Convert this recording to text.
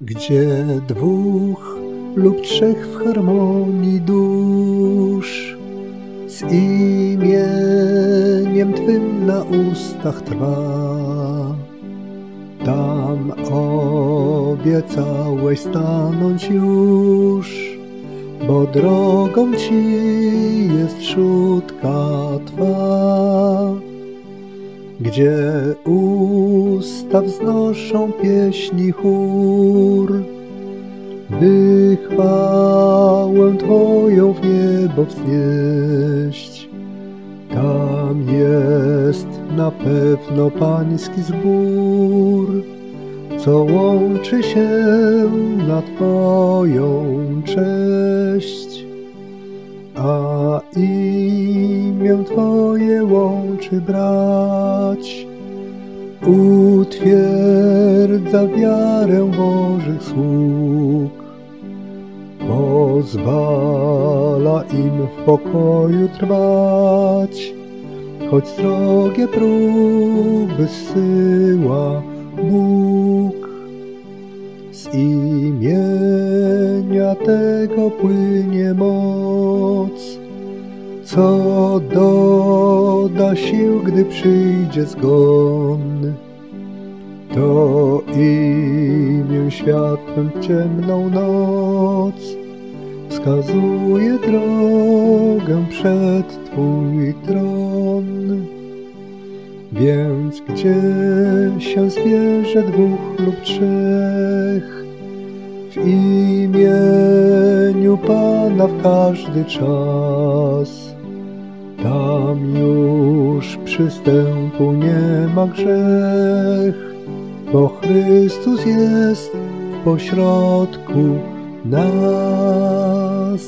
gdzie dwóch lub trzech w harmonii dusz z imieniem Twym na ustach trwa. Tam obiecałeś stanąć już, bo drogą Ci jest szutka Twa gdzie usta wznoszą pieśni chór, by chwałę Twoją w niebo wznieść. Tam jest na pewno pański zbór, co łączy się na Twoją cześć. A imię Twoje łączy brać, utwierdza wiarę Bożych sług, pozwala im w pokoju trwać, choć srogie próby zsyła Bóg. Z imienia tego płynie moc, co doda sił, gdy przyjdzie zgon. To imię światłem w ciemną noc wskazuje drogę przed Twój tron. Więc gdzie się zbierze dwóch lub trzech, w imieniu Pana w każdy czas, tam już przystępu nie ma grzech, bo Chrystus jest w pośrodku nas.